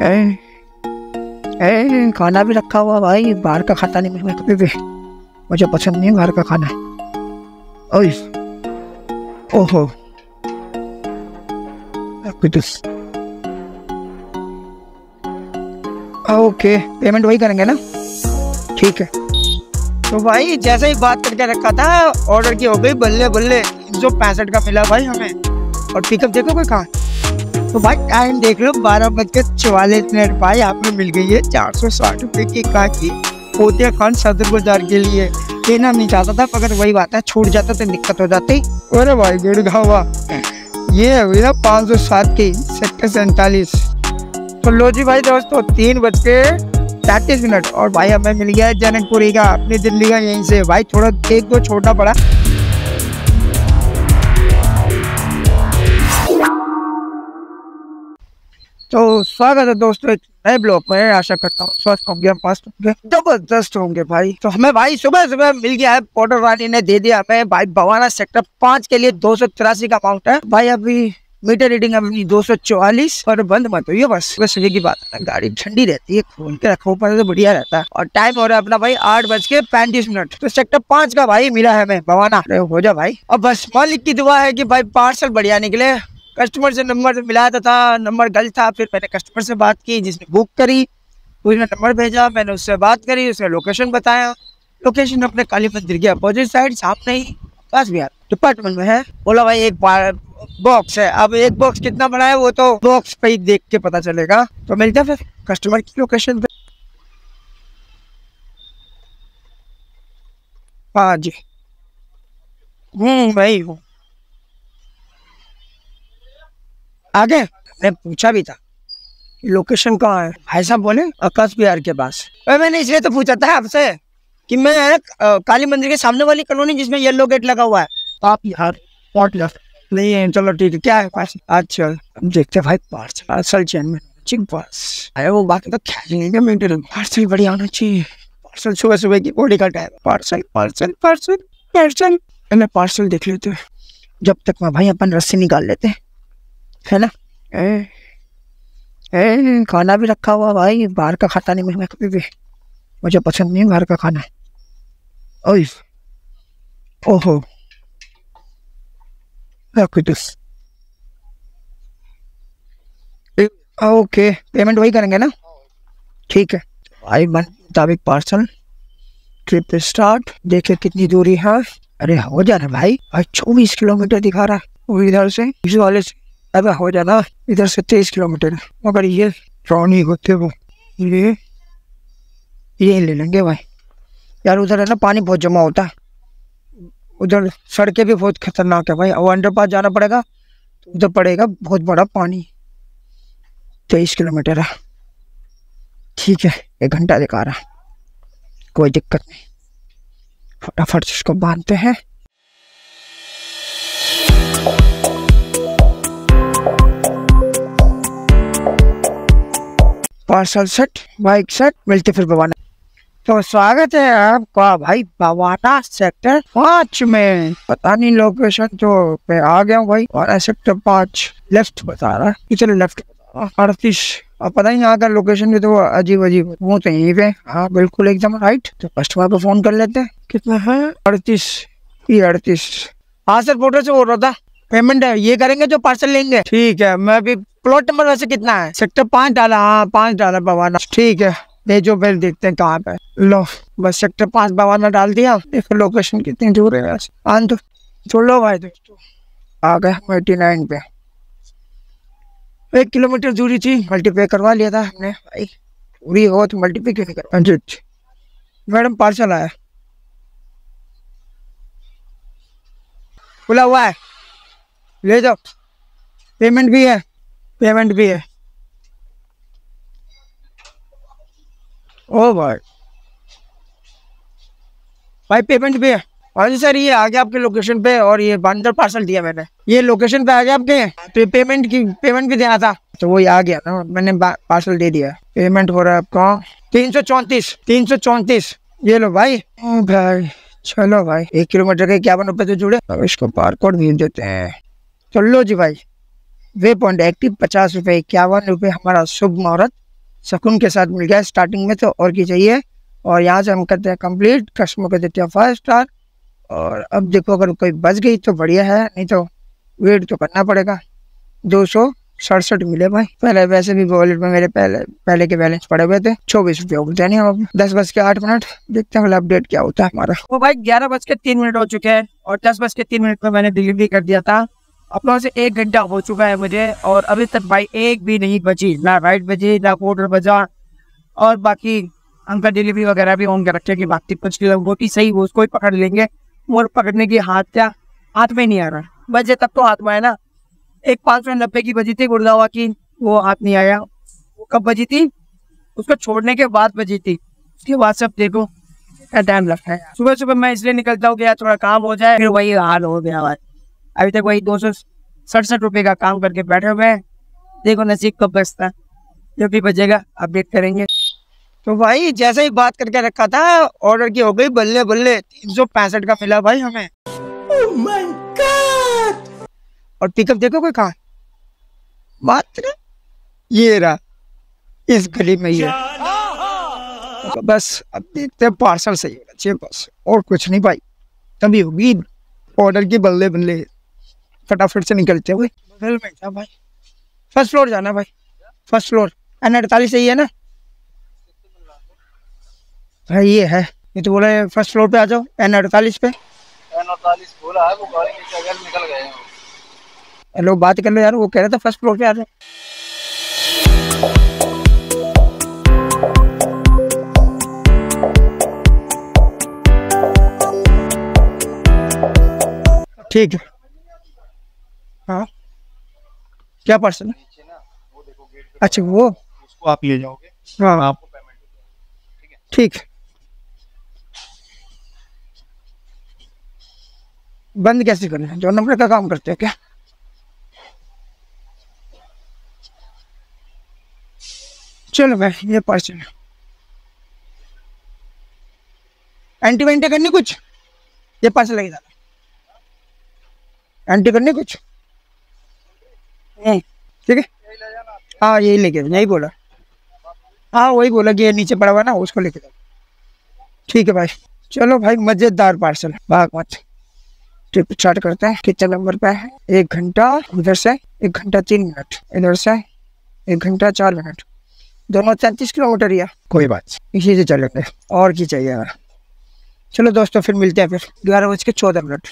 ए, ए, खाना भी रखा हुआ भाई बाहर का खाता नहीं मैं कभी भी मुझे पसंद नहीं बाहर का खाना। ओए ओहो। ओके पेमेंट वही करेंगे ना? ठीक है। तो भाई जैसे ही बात करके रखा था ऑर्डर की हो गई बल्ले बल्ले सौ पैंसठ का मिला भाई हमें। और पिकअप देखो कोई कहाँ? तो भाई टाइम देख लो, बारह बज के चौवालीस मिनट भाई, आप में मिल गई है चार सौ साठ रुपये की का की पोतिया खान सदर बाज़ार के लिए। लेना नहीं चाहता था अगर वही बात है, छूट जाता तो दिक्कत हो जाती। अरे भाई हुआ ये हुई ना पाँच सौ सात की, सेक्टर सैंतालीस। तो लो जी भाई दोस्तों, तीन बज के पैंतीस मिनट, और भाई हमें मिल गया है जनकपुरी का, अपनी दिल्ली का यहीं से। भाई, थोड़ा एक दो छोटा पड़ा। तो स्वागत है दोस्तों, एक नए ब्लॉग में। आशा करता हूँ स्वस्थ होंगे, मस्त होंगे, ज़बरदस्त होंगे भाई। तो हमें भाई सुबह सुबह मिल गया है पोर्टर वाली ने दे दिया हमें। भाई बवाना सेक्टर पाँच के लिए दो सौ तिरासी का अमाउंट है। भाई अभी मीटर रीडिंग अपनी दो सौ चौवालीस और बंद मत हो बस। बस ये की बात है गाड़ी ठंडी रहती है, खोल के रखो पर तो बढ़िया रहता है। और टाइम हो रहा है अपना भाई आठ बज के पैंतीस मिनट तो सेक्टर पाँच का भाई मिला है हमें भवाना हो जा भाई। और बस मालिक की दुआ है कि भाई पार्सल बढ़िया निकले। कस्टमर से नंबर मिलाया था नंबर गलत था, फिर मैंने कस्टमर से बात की, जिसने बुक करी, उसने नंबर भेजा, मैंने उससे बात करी, उसने लोकेशन बताया। लोकेशन अपने काली मंदिर के अपोजिट साइड सामने ही पास बिहार डिपार्टमेंट में है। बोला, भाई, एक बॉक्स है, अब एक बॉक्स कितना बड़ा है वो तो बॉक्स पे ही देख के पता चलेगा। तो मिलता फिर कस्टमर की लोकेशन पे। हाँ जी। हम्म वही हूँ। आगे, मैं पूछा भी था। लोकेशन कहाँ है? भाई साहब बोले, आकाश बिहार के पास। मैंने इसलिए तो पूछा था आपसे कि मैं काली मंदिर के सामने वाली कॉलोनी जिसमें येलो गेट लगा हुआ है तो आप यार पॉट नहीं है, चलो ठीक है, क्या है पास? अच्छा देखते भाई पार्सल पार्सल चैन में। चिक अरे वो बाकी तो खेलेंगे मीटर पार्सल बढ़िया होना चाहिए। पार्सल सुबह सुबह की बॉडी का time parcel parcel parcel parcel मैं पार्सल देख लेते जब तक मैं भाई अपन रस्सी निकाल लेते हैं। है ना? ए, ए, खाना भी रखा हुआ भाई बाहर का खाता नहीं मैं कभी भी मुझे पसंद नहीं बाहर का खाना। ओए ओहो। ओके पेमेंट वही करेंगे ना? ठीक है। भाई मन मुताबिक पार्सल ट्रिप स्टार्ट देखे कितनी दूरी है। अरे हो जा रहा भाई। चौबीस किलोमीटर दिखा रहा है। इधर से इस वाले से। अबे हो जाना इधर से तेईस किलोमीटर। मगर ये रौनी होते वो, ये ये ले लेंगे भाई। यार, उधर है ना, पानी बहुत जमा होता। है उधर सड़कें भी बहुत खतरनाक है भाई। और अंडर पास जाना पड़ेगा तो उधर पड़ेगा बहुत बड़ा पानी। तेईस किलोमीटर है। ठीक है, एक घंटा दिखा रहा। कोई दिक्कत नहीं। फटाफट इसको बांधते हैं। पार्सल सेट, बाइक सेट मिलते फिर तो स्वागत है आपका भाई बवाना सेक्टर पाँच में। पता नहीं लोकेशन तो पे आ गया हूँ भाई, बवाना सेक्टर पाँच। लेफ़्ट बता रहा है चलो लेफ़्ट। अड़तीस अब पता नहीं यहाँ का लोकेशन भी तो अजीब अजीब वो तो यहीं पे हाँ। बिल्कुल एकदम राइट तो कस्टमर को फ़ोन कर लेते हैं। कितना है? अड़तीस ये अड़तीस हाँ सर फ़ोटो से बोल रहा था। पेमेंट है, ये करेंगे जो पार्सल लेंगे। ठीक है, मैं अभी प्लॉट नंबर वैसे कितना है? सेक्टर पाँच डाला हाँ पाँच डाला बवाना। ठीक है, भेजो, फिर देखते हैं कहाँ पे लो, बस सेक्टर पाँच बवाना डाल दिया। देखो लोकेशन कितनी दूर है वैसे आन तो छोड़ लो भाई, दोस्तों। आ गए एटी नाइन पे। एक किलोमीटर दूरी थी मल्टीपे करवा लिया था हमने, भाई। पूरी हो तो मल्टीपे क्यों नहीं करवा जी जी। मैडम पार्सल आया। खुला हुआ है। ले जाओ। पेमेंट भी है। पेमेंट भी है। ओ भाई भाई पेमेंट भी है। हाँ जी सर, ये आ गया आपके लोकेशन पे और ये अंदर पार्सल दिया मैंने। ये लोकेशन पे आ गया आपके? तो पेमेंट की पेमेंट भी देना था। तो वही आ गया ना, मैंने पार्सल दे दिया। पेमेंट हो रहा है आपका तीन सौ चौंतीस, तीन सौ चौंतीस। ये लो भाई। भाई, चलो भाई, एक किलोमीटर के इक्यावन रुपए तो जुड़े। अब इसको बार कोड भेज देते हैं। चलो जी भाई। वे पॉइंट एक्टिव, पचास रुपए, इक्यावन रुपए हमारा शुभ मुहूर्त सुकून के साथ मिल गया स्टार्टिंग में तो और की चाहिए और यहाँ से हम करते हैं कंप्लीट। कस्टमर को देते हैं फाइव स्टार और अब देखो, अगर कोई बच गई तो बढ़िया है, नहीं तो वेट तो करना पड़ेगा। दो सौ सड़सठ मिले भाई। पहले वैसे भी वॉलेट में मेरे पहले पहले के बैलेंस पड़े हुए थे। चौबीस रुपये हैं अब दस बज के आठ मिनट। देखते हैं अपडेट क्या होता है हमारा। तो भाई, ग्यारह बज के तीन मिनट हो चुके हैं और दस बज के तीन मिनट में मैंने डिलीवरी कर दिया था। लोगों से एक घंटा हो चुका है मुझे और अभी तक भाई एक भी नहीं बची, ना राइट बजी ना कोटर बजा और बाकी अंकल डिलीवरी वगैरह भी ऑन कर रखे कि बाकी कुछ रोटी सही वो उसको ही पकड़ लेंगे। और पकड़ने की हाथ क्या, हाथ में नहीं आ रहा। बजे तब तो हाथ में है ना। एक पाँच सौ नब्बे की बजी थी गुड़गावा की वो हाथ नहीं आया। वो कब बजी थी? उसको छोड़ने के बाद बजी थी। उसके बाद सब देखो, क्या टाइम लगता है। सुबह सुबह मैं इसलिए निकलता हूँ कि थोड़ा काम हो जाए, फिर वही हाल हो गया भाई। अभी तक वही दो सौ सड़सठ रुपये का काम करके बैठे हुए हैं। देखो नसीब कब बचता जो भी बचेगा अपडेट करेंगे। तो भाई जैसे ही बात करके रखा था ऑर्डर की हो गई बल्ले बल्ले। तीन सौ पैंसठ का मिला भाई हमें। Oh और पिकअप देखो कोई कहा मात्र ये रहा। इस गली में ये। तो बस अब देखते हैं पार्सल सही होना चाहिए बस। और कुछ नहीं भाई। तभी होगी ऑर्डर की बल्ले बल्ले। फटाफट से निकलते हुए। बगल में था भाई। फ़र्स्ट फ्लोर जाना भाई। फ़र्स्ट फ्लोर एन अड़तालीस सही है ना? भाई ये है। ये तो बोला फ़र्स्ट फ्लोर पे आ जाओ एन अड़तालीस पे। एन अड़तालीस बोला है वो गाड़ी निकल गए हैं हेलो बात कर लो यार वो कह रहे थे फ़र्स्ट फ्लोर पे आ रहे ठीक है। हाँ। क्या पर्सन अच्छा वो? उसको आप ले जाओगे। हाँ। आपको पेमेंट ठीक है? बंद कैसे करना है जो नंबर का काम करते हैं क्या? चलो भाई ये पर्सन एंटी वेंटी करनी कुछ? ये पास लगेगा एंटी करनी कुछ? ठीक है? हाँ यही लेके यही बोला। हाँ वही बोला कि ये नीचे पड़ा हुआ ना उसको लेके जाओ। ठीक है भाई। चलो भाई मज़ेदार पार्सल भाग मत। ट्रिप स्टार्ट करते हैं। कितने नंबर पे है? एक घंटा उधर से एक घंटा तीन मिनट इधर से एक घंटा चार मिनट दोनों तैंतीस किलोमीटर या कोई बात इसी से चलेंगे और की चाहिए यार चलो दोस्तों फिर मिलते हैं फिर। ग्यारह बज के चौदह मिनट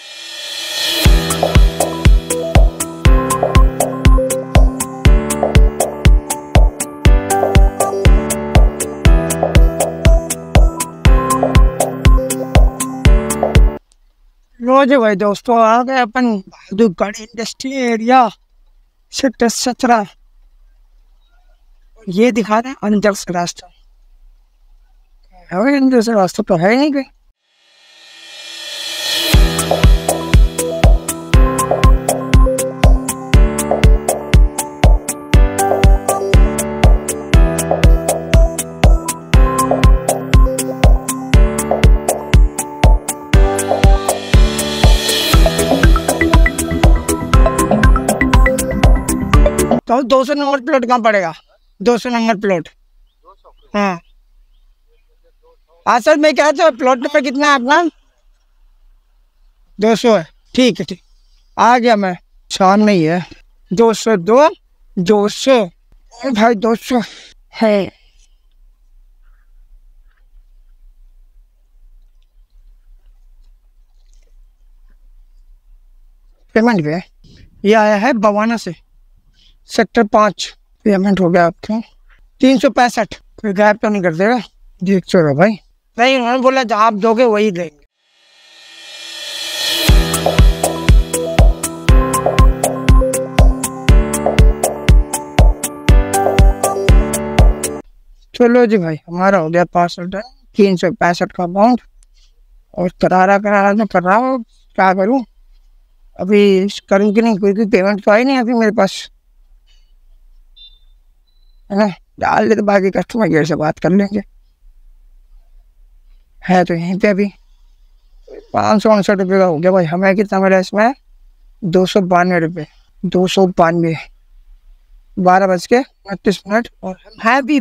रोज भाई दोस्तों आ गए अपन बहादुरगढ़ इंडस्ट्री एरिया सेक्टर सत्रह। ये दिखा रहे हैं अंदर से रास्ता। अंदर से रास्ता तो है नहीं कोई तो दो सौ नंबर प्लॉट कहाँ पड़ेगा? दो सौ नंबर प्लॉट। हाँ। हाँ सर, मैं कह रहा था प्लॉट नंबर कितना है अपना? दो सौ है। ठीक है, ठीक। आ गया मैं। शाम नहीं है। दो सौ दो दो सौ। भाई, दो सौ है। पेमेंट पे? ये आया है बवाना से। सेक्टर पाँच पेमेंट हो गया आपका। तीन सौ पैंसठ। कोई गायब तो नहीं कर देगा। देख चलो भाई। नहीं, उन्होंने बोला जो आप दोगे वही देंगे। चलो जी भाई, हमारा हो गया पार्सल डन। तीन सौ पैंसठ का अमाउंट और करारा करारा तो कर रहा हूँ। क्या करूँ? अभी करूँ कि नहीं? कोई पेमेंट तो आई नहीं अभी मेरे पास। है? डाल दे तो बाकी कस्टमर केयर से बात कर लेंगे। है तो यहीं पे अभी पाँच सौ उनसठ रुपये का हो गया भाई। हमें कितना मिला इसमें? दो सौ बानवे रुपये दो सौ बानवे। बारह बज के उनतीस मिनट और हम है भी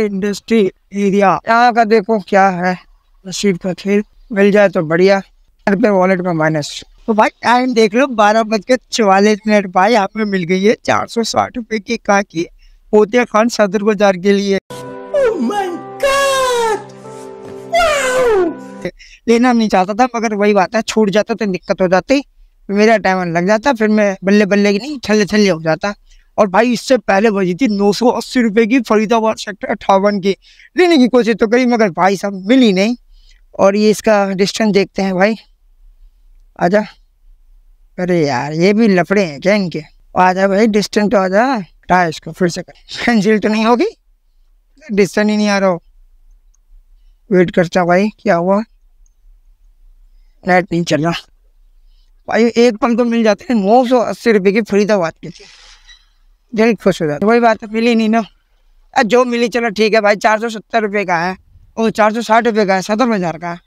इंडस्ट्री एरिया। यहाँ का देखो क्या है। नसीब का खेल। मिल जाए तो बढ़िया। रुपये वॉलेट में माइनस तो भाई टाइम देख लो। बारह बज के चौवालीस मिनट भाई पे मिल गई है चार सौ साठ रुपए की का की पोतिया खान सदर बाज़ार के लिए। लेना नहीं चाहता था मगर वही बात है छूट जाता तो दिक्कत हो जाती। मेरा टाइम लग जाता फिर मैं बल्ले बल्ले की नहीं छल्ले छल्ले हो जाता। और भाई इससे पहले बजी थी नौ सौ अस्सी रुपए की फरीदाबाद सेक्टर अट्ठावन की। लेने की कोशिश तो करी मगर भाई साहब मिली नहीं। और ये इसका डिस्टेंस देखते हैं भाई। आजा। अरे यार ये भी लफड़े हैं क्या इनके? आजा भाई डिस्टेंस तो आजा। हटा इसको, फिर से कर। कैंसिल तो नहीं होगी। डिस्टेंस ही नहीं आ रहा हो। वेट करता हूँ भाई, क्या हुआ? नेट नहीं चल रहा। भाई, एक पल तो मिल जाते हैं, नौ सौ अस्सी रुपये की फरीदाबाद की थी। जल्द खुश हो जाते वही बात है मिली नहीं ना। अरे जो मिली, चलो ठीक है भाई, चार सौ सत्तर रुपये का है। और चार सौ साठ रुपये का है सदर बाज़ार का है।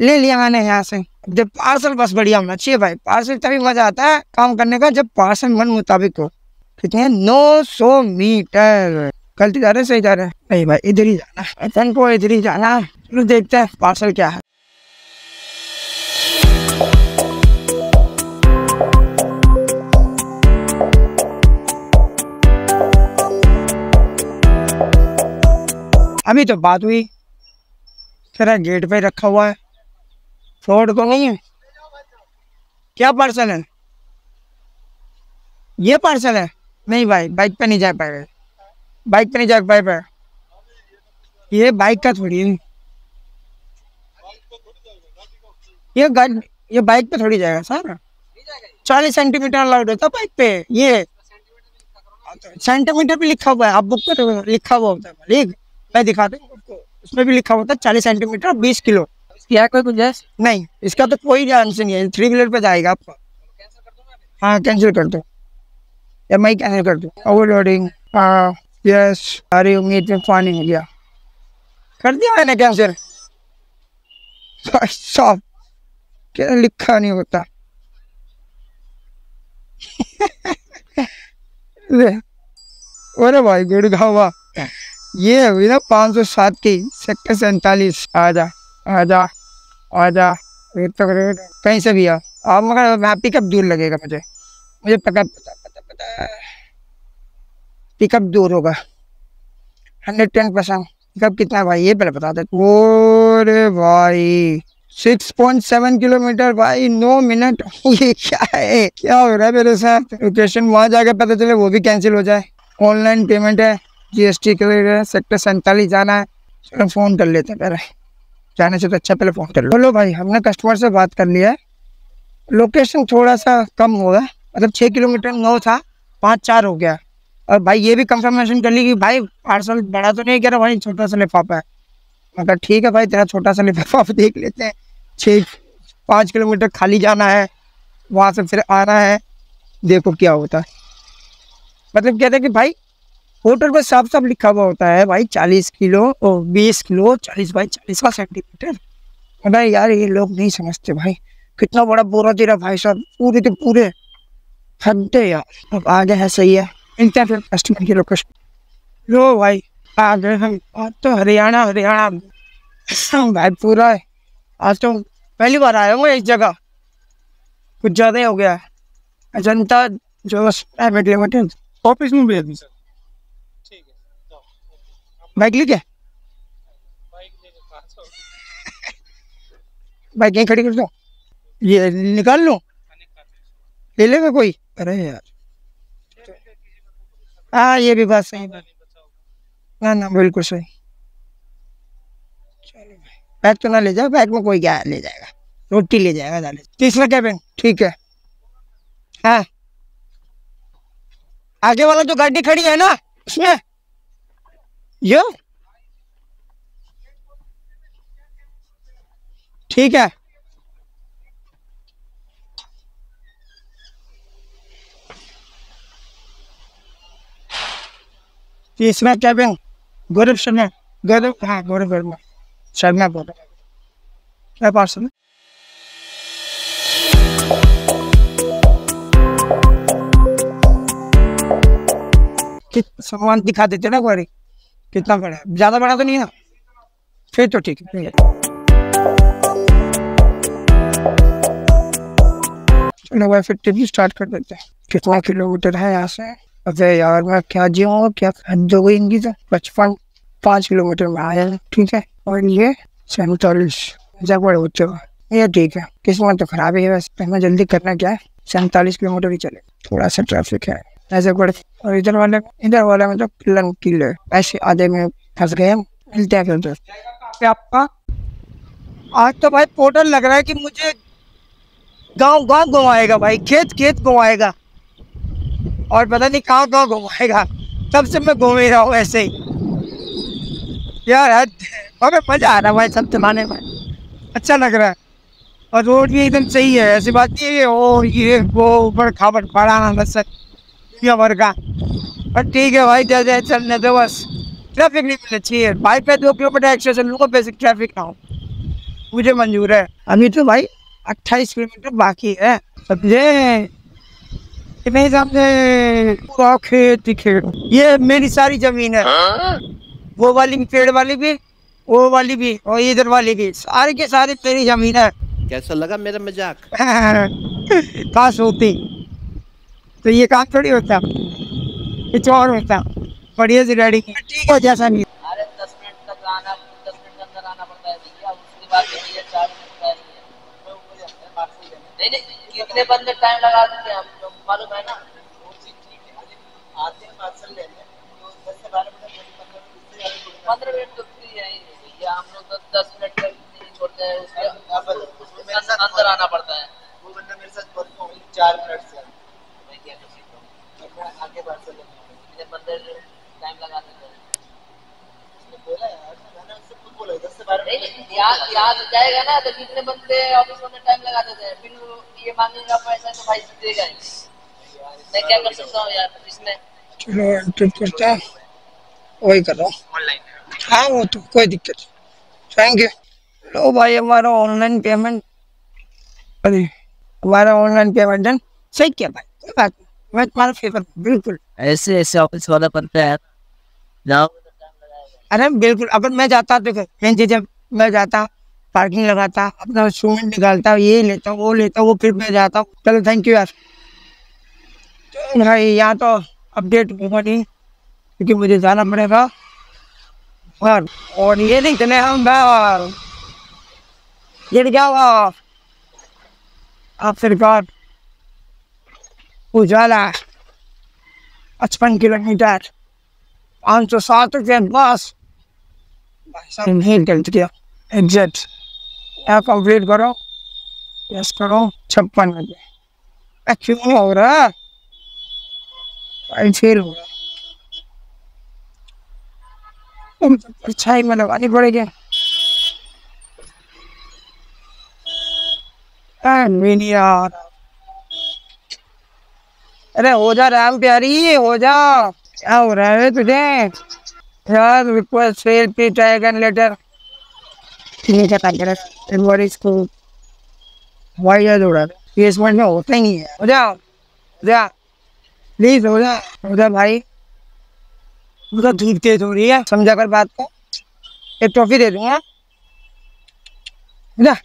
ले लिया मैंने यहाँ से। जब पार्सल बस बढ़िया होना चाहिए भाई पार्सल तभी मज़ा आता है काम करने का, जब पार्सल मन मुताबिक हो। कितने नौ सौ मीटर। गलती जा रहे सही जा रहे नहीं भाई, इधर ही जाना है। को इधर ही जाना चलो देखते हैं पार्सल क्या है। अभी तो बात हुई। तेरा गेट पे रखा हुआ है। फ्रॉड तो नहीं है। क्या पार्सल है? ये पार्सल है। नहीं भाई बाइक पे नहीं जा पाएगा बाइक पे नहीं जा पाएगा ये बाइक का थोड़ी है। ये गाड़ी ये बाइक पे थोड़ी जाएगा सर। चालीस सेंटीमीटर अलाउड होता बाइक पे। ये सेंटीमीटर पे लिखा हुआ है। आप बुक पे लिखा हुआ होता है मालिक। मैं हूँ आपको। उसमें भी लिखा होता है चालीस सेंटीमीटर बीस किलो। क्या कोई गुंजाइश? नहीं इसका तो कोई चांस नहीं है। थ्री व्हीलर पे जाएगा आपका। हाँ कैंसिल कर दो। या मैं कैंसिल कर दूँ ओवरलोडिंग यस सारी उम्मीद में पानी मिल गया कर दिया मैंने कैंसिल क्या लिखा नहीं होता अरे भाई गुड़ गुड़गावा ये हुई ना पाँच सौ सात की सेक्टर सैंतालीस आजा आजा आजा वेट तो कहीं से भी आ आप मगर वहाँ पिकअप दूर लगेगा मुझे मुझे पता पता पता पता पिकअप दूर होगा। हंड्रेड टेन परसेंट पिकअप कितना भाई? ये पहले बता दे। ओरे भाई सिक्स पॉइंट सेवन किलोमीटर भाई नौ मिनट ये क्या है? क्या हो रहा है मेरे साथ? लोकेशन वहाँ जाके पता चले, वो भी कैंसिल हो जाए। ऑनलाइन पेमेंट है जीएसटी के लिए सेक्टर सैंतालीस जाना है। चलो फ़ोन कर लेते हैं पहले। जाने से तो अच्छा पहले फ़ोन कर लो। बोलो भाई, हमने कस्टमर से बात कर लिया है। लोकेशन थोड़ा सा कम होगा। मतलब छः किलोमीटर नौ था, पाँच चार हो गया। और भाई ये भी कंफर्मेशन कर ली कि भाई पार्सल बड़ा तो नहीं कह रहा भाई छोटा सा लिफाफा है। मगर ठीक है भाई, तेरा छोटा सा लिफाफा देख लेते हैं। छः पाँच किलोमीटर खाली जाना है, वहाँ से फिर आना है। देखो क्या होता है। मतलब कहते हैं कि भाई, होटल पर साफ़ साफ़ लिखा हुआ होता है, भाई चालीस किलो और बीस किलो, चालीस बाई चालीस का सेंटीमीटर मतलब यार ये लोग नहीं समझते भाई। कितना बड़ा बोरा दे रहा भाई साहब, पूरे के पूरे हद है यार अब आगे है सही है मिलते हैं फिर कस्टमर की लोकेशन लो भाई आ गए हम आज तो हरियाणा हरियाणा भाई पूरा है आज तो पहली बार आया हूँ इस जगह कुछ ज़्यादा ही हो गया है अजंता जो प्राइवेट लिमिटेड ऑफ़िस में भेज दी सर बाइक लेके बाइक यहीं खड़ी कर दो ये निकाल लो ले लेगा कोई अरे यार। हाँ ये भी बात सही है ना ना बिल्कुल सही। चलो बैग तो ना ले जाओ बैग में कोई क्या ले जाएगा। रोटी ले जाएगा डाले तीसरा कैबिन ठीक है। हाँ। आगे वाला जो गाड़ी खड़ी है ना, उसमें। यो। ठीक है। तीसरा कैबिन गौरव शर्मा। गौरव? हाँ गौरव वर्मा शर्मा बोल रहा क्या पार्सल सामान दिखा देते ना बारी कितना बड़ा है। ज़्यादा बड़ा तो नहीं है फिर तो ठीक है। चलो फिर टिप स्टार्ट कर देते हैं। कितना किलोमीटर है यहाँ से? अबे यार, मैं क्या जीऊँगा क्या हद हो गई इनकी तो? पचपन, पाँच किलोमीटर में आया, ठीक है? और ये सैंतालीस जब बड़े बच्चे ये ठीक है, किस्मत तो खराब ही है वैसे हमें जल्दी करना क्या है? सैंतालीस किलोमीटर ही चले। थोड़ा सा ट्रैफ़िक है। ऐसे बड़े और इधर वाले इधर वाले में तो किल ऐसे आधे में फंस गए हम। मिलते हैं फिर उधर। आपका आज तो भाई पोर्टल लग रहा है कि मुझे गाँव गाँव घुमाएगा भाई। खेत खेत घुमाएगा। और पता नहीं कहाँ कहाँ घुमाएगा। तब से मैं घूम ही रहा हूँ ऐसे ही। यार हमें मज़ा आ रहा है भाई सब चलाने में। अच्छा लग रहा है। और रोड भी एकदम सही है, ऐसी बात नहीं है ओ, ये वो ऊपर खाबर पड़ा ना बस दुनिया भर का पर ठीक है भाई जैसे चलने दो बस। ट्रैफ़िक नहीं मिलना चाहिए बाइक पे दो किलोमीटर एक्स्ट्रा चल लूँगा ट्रैफ़िक ना हो। मुझे मंजूर है। अभी तो भाई अट्ठाईस किलोमीटर बाकी है। समझे? इतने हिसाब से पूरा खेत ही खेत ये मेरी सारी ज़मीन है। वो वाली पेड़ वाली भी वो वाली भी और इधर वाली भी। सारी के सारी मेरी ज़मीन है। कैसा लगा मेरा मज़ाक? काश होती। तो ये काम थोड़ी होता। कुछ और होता। बढ़िया से रेडी ठीक हो जैसा नहीं। अरे दस मिनट तक आना दस मिनट के पड़ता है भैया उसके बाद भैया चार मिनट का है नहीं नहीं कितने बंदे टाइम लगा देते हैं हम मालूम है ना पंद्रह मिनट तो फ्री है ही हम लोग तो दस मिनट तक नहीं छोड़ते हैं उसके अंदर आना पड़ता है। वो बंदा मेरे साथ वर्क फ्रॉम चार मिनट से मैं क्या कर सकता हूँ? आगे बढ़ सकता इतने टाइम लगा देते हैं। बोला यार मैंने उससे खुद बोला दस से बारह नहीं, याद याद जाएगा ना तो जितने बंदे ऑफ़िस में टाइम लगा देते हैं फिर ये मांगेगा पैसा तो भाई देगा ही। मैं क्या कर सकता हूँ यार इसमें? चलो एंटर करता है वही कर। रहा हूँ। हाँ वो तो कोई दिक्कत थैंक यू लो भाई हमारा ऑनलाइन पेमेंट अरे हमारा ऑनलाइन पेमेंट डन सही किया भाई कोई बात नहीं। मैं तुम्हारा फेवर बिल्कुल। ऐसे ऐसे ऑफ़िस वाला बनता है जाओ। अरे बिल्कुल। अगर मैं जाता तो फिर जब मैं जाता पार्किंग लगाता अपना इंस्ट्रूमेंट निकालता ये लेता वो लेता वो फिर मैं जाता। चलो थैंक यू यार। भाई यहाँ तो अपडेट होगा नहीं, क्योंकि मुझे जाना पड़ेगा। और और ये नहीं चले हम बाहर ये क्या हुआ आखिरकार उजाला। पचपन किलोमीटर। पाँच सौ सात रुपये बस नहीं गलत किया। एग्जैक्ट यहाँ कंप्लीट करो। यस करो। छप्पन बजे। क्यों हो रहा। हो रहा तुम तो परछाई में लगानी पड़ेगी अरे हो जा राम प्यारी, हो जा। क्या हो रहा है तुझे? यार रिक्वेस्ट फेल पे ड्रैगन लेटर ठीक है कंग्रेस इनवॉइस को हवाई जहाज़ उड़ा ये समझ में होता ही है। हो जा जा। प्लीज़ हो जा हो जा भाई। मुझे धूप तेज हो रही है, समझा कर बात को। एक टॉफी दे दूँगा। जा।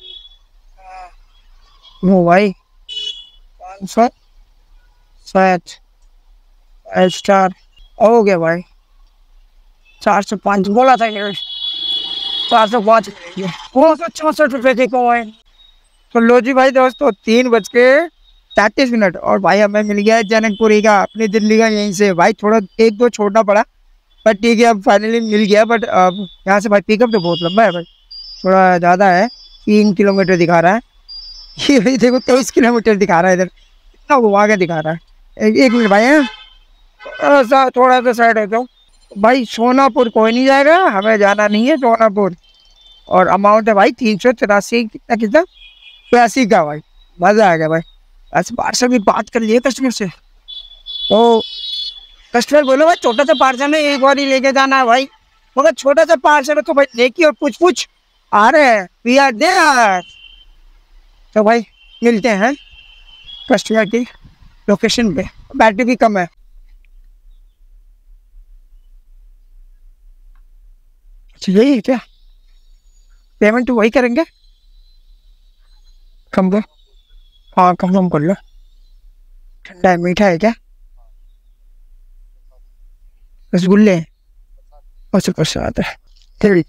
वो भाई सौ स्टार हो गया भाई। चार सौ पाँच, बोला था ये। चार सौ पाँच। कौन सौ चौंसठ रुपये की कॉइन तो लो जी भाई दोस्तों, तीन बज के तैंतीस मिनट और भाई हमें मिल गया है जनकपुरी का अपनी दिल्ली का यहीं से। भाई थोड़ा एक दो छोड़ना पड़ा बट ठीक है अब फाइनली मिल गया बट अब यहाँ से भाई पिकअप तो बहुत लंबा है भाई। थोड़ा ज़्यादा है तीन किलोमीटर दिखा रहा है। ये भाई देखो तेईस किलोमीटर दिखा रहा है इधर। इतना घुमा के दिखा रहा है। एक, एक मिनट भाई हैं? थोड़ा सा साइड रहता हूँ। भाई सोनापुर कोई नहीं जाएगा हमें जाना नहीं है सोनापुर। और अमाउंट है भाई तीन सौ तिरासी कितना कितना? बयासी का भाई मज़ा आ गया भाई। अच्छा पार्सल भी बात कर लिए कस्टमर से? तो कस्टमर बोलो, भाई, छोटा सा पार्सल है एक बार ही लेके जाना है भाई। मगर छोटा सा पार्सल है तो भाई, देखिए और पूछ पूछ आ रहे हैं वी आर दे तो भाई, मिलते हैं कस्टमर की लोकेशन पे। बैटरी भी कम है। अच्छा यही क्या? पेमेंट वही करेंगे? कम गए हाँ कम कर लो ठंडा है मीठा है क्या रसगुल्ले अच्छा प्रसाद है तेरी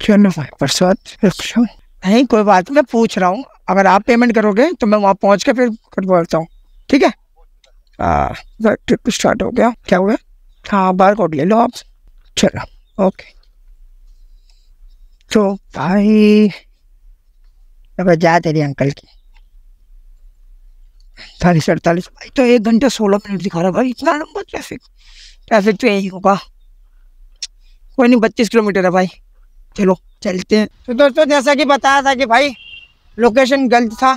चलो भाई प्रसाद नहीं कोई बात मैं पूछ रहा हूँ अगर आप पेमेंट करोगे तो मैं वहाँ पहुँच के फिर करवाता हूँ ठीक है हाँ ट्रिप स्टार्ट हो गया क्या हो गया हाँ बार कोड ले लो आप चलो ओके तो भाई अब जा तेरी अंकल की अड़तालीस अड़तालीस। भाई तो एक घंटे सोलह मिनट दिखा रहा भाई इतना लंबा ट्रैफ़िक ट्रैफ़िक तो यही होगा। कोई नहीं, बत्तीस किलोमीटर है भाई। चलो, चलते हैं। तो दोस्तों, जैसा कि बताया था कि भाई लोकेशन गलत था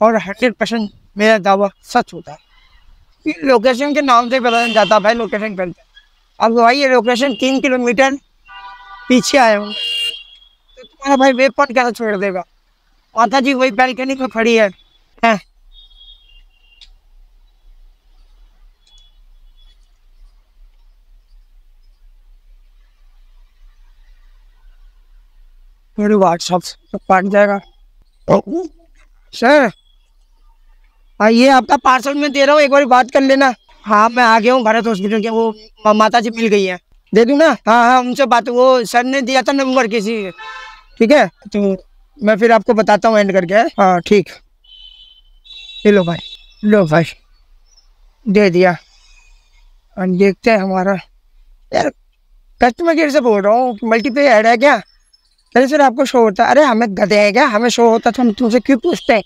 और हंड्रेड परसेंट मेरा दावा सच होता है। लोकेशन के नाम से पता जाता भाई लोकेशन गलत अब भाई, ये लोकेशन तीन किलोमीटर पीछे आया हूँ। तो तुम्हारा भाई वे पॉइंट कैसे छोड़ देगा? माता जी वही बैल्कनी में खड़ी है। हैं? मेरे व्हाट्सअप तो काट जाएगा। सर हाँ ये आपका पार्सल में दे रहा हूँ एक बार बात कर लेना। हाँ मैं आ गया हूँ भारत हॉस्पिटल के वो माता जी मिल गई है। दे दूँ ना? हाँ हाँ उनसे बात वो सर ने दिया था नंबर किसी ठीक है? तो मैं फिर आपको बताता हूँ एंड करके। हाँ ठीक। ये लो भाई लो भाई। दे दिया। और देखते हैं हमारा। यार कस्टमर केयर से बोल रहा हूँ मल्टीपे ऐड है क्या? अरे सर आपको शो होता है। अरे, हमें गधे है क्या? हमें शो होता तो हम तुमसे क्यों पूछते हैं?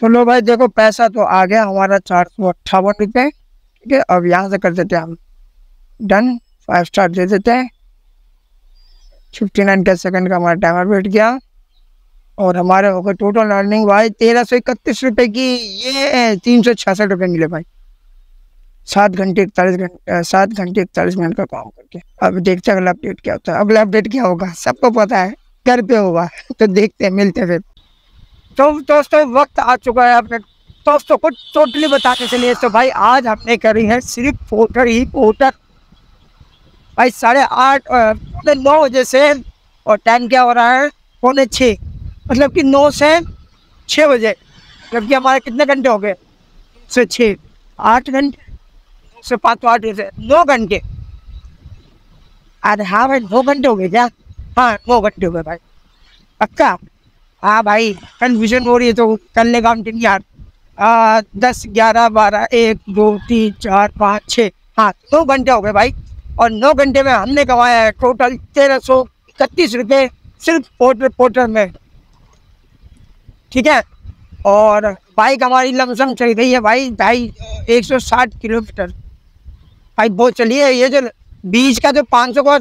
तो लो भाई, देखो, पैसा तो आ गया हमारा चार सौ अट्ठावन रुपये ठीक है, अब यहाँ से कर देते हैं हम। डन फाइव स्टार दे देते हैं। फिफ्टी नाइन का सेकंड का हमारा टाइमर बैठ गया। और हमारे हो गए टोटल अर्निंग भाई तेरह सौ इकतीस रुपये की। ये तीन सौ छियासठ रुपये मिले भाई। सात घंटे इकतालीस घंटे सात घंटे इकतालीस मिनट का काम करके। अब देखते हैं अगला अपडेट क्या होता है। अगला अपडेट क्या होगा? सबको पता है। घर पे होगा तो देखते हैं, मिलते फिर। तो दोस्तों, वक्त आ चुका है अपने दोस्तों को टोटली बताते चलिए तो भाई, आज हमने करी है सिर्फ़ पोटर ही पोटर। भाई, साढ़े आठ पौने नौ बजे से, और टाइम क्या हो रहा है? पौने छः मतलब कि नौ से छः बजे, जबकि हमारे कितने घंटे हो गए? से छः आठ घंटे, से पाँच, आठ से नौ घंटे। अरे हाँ भाई, नौ घंटे हो गए क्या? हाँ नौ घंटे हो गए भाई। पक्का? हाँ भाई कन्फ्यूज़न हो रही है तो कर हम दिन यार। आ, दस ग्यारह बारह एक दो तीन चार पाँच छः हाँ नौ घंटे हो गए भाई। और नौ घंटे में हमने कमाया है टोटल तेरह सौ इकतीस रुपये सिर्फ़ पोर्टर पोर्टर में। ठीक है? और बाइक हमारी लमसम चल गई है भाई ढाई एक सौ साठ किलोमीटर। भाई बहुत चलिए ये जो बीच का जो पाँच सौ का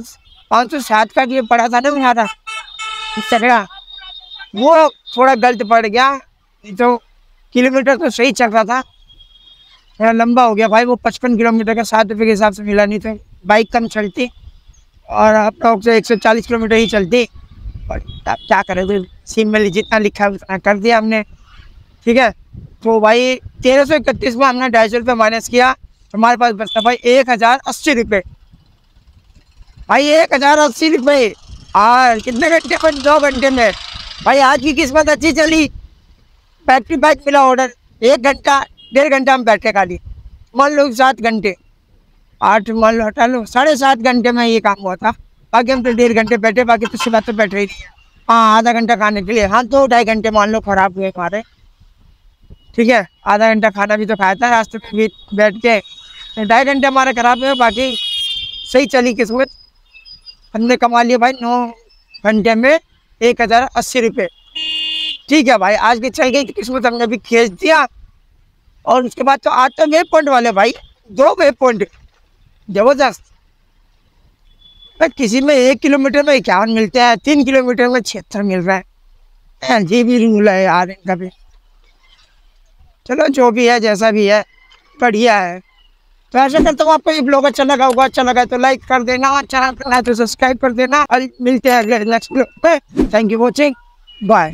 पाँच सौ सात का ये पड़ा था ना हमारा चलेगा वो थोड़ा गलत पड़ गया। तो किलोमीटर तो सही चल रहा था। थोड़ा लंबा हो गया भाई, वो पचपन किलोमीटर का सात रुपये के हिसाब से मिला, नहीं तो बाइक कम चलती और अप्रॉक्स एक सौ चालीस किलोमीटर ही चलती। और अब क्या करें, फिर सिम में जितना लिखा उतना कर दिया हमने। ठीक है? तो भाई तेरह सौ इकतीस में हमने ढाई सौ रुपये माइनस किया। हमारे पास बचता भाई एक हज़ार अस्सी रुपये। भाई, एक हज़ार अस्सी रुपये और कितने घंटे में दो घंटे में। भाई, आज की किस्मत अच्छी चली। बैटरी बैक मिला ऑर्डर एक घंटा, डेढ़ घंटा हम बैठे खाली। मान लो सात घंटे। आठ, मान लो हटा लो। साढ़े सात घंटे में ये काम हुआ था। बाकी हम तो डेढ़ घंटे बैठे, बाकी तो सुबह तो बैठ रही थी। हाँ आधा घंटा खाने के लिए। हाँ दो ढाई घंटे मान लो खराब हुए हमारे। ठीक है, आधा घंटा खाना भी तो खाया था। रास्ते में भी बैठ के। ढाई घंटे हमारे खराब हुए, बाकी सही चली किस्मत। हमने कमा लिया भाई नौ घंटे में एक हज़ार अस्सी रुपये। ठीक है भाई, आज की चल गई किस्मत हमने भी खींच दिया। और उसके बाद तो आज तो वे पॉइंट वाले भाई, दो वे पॉइंट ज़बरदस्त। भाई किसी में एक किलोमीटर में इक्यावन मिलते हैं, तीन किलोमीटर में छिहत्तर मिल रहा है जी, भी रूल है यार इनका भी। चलो जो भी है, जैसा भी है, बढ़िया है। तो ऐसा करता हूँ, आपको ये ब्लॉग अच्छा लगा होगा अच्छा लगा तो लाइक कर देना अच्छा लगा तो सब्सक्राइब कर देना और मिलते हैं अगले नेक्स्ट ब्लॉग पे। Thank you watching bye